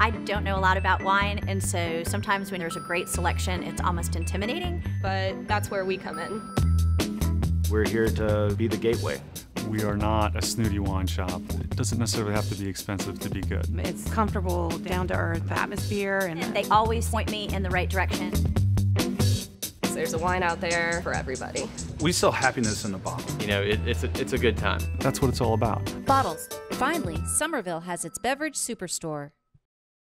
I don't know a lot about wine, and so sometimes when there's a great selection, it's almost intimidating. But that's where we come in. We're here to be the gateway. We are not a snooty wine shop. It doesn't necessarily have to be expensive to be good. It's comfortable, down to earth atmosphere, and, And they always point me in the right direction. There's a wine out there for everybody. We sell happiness in a bottle. You know, it, it's, a, it's a good time. That's what it's all about. Bottles. Finally, Summerville has its beverage superstore.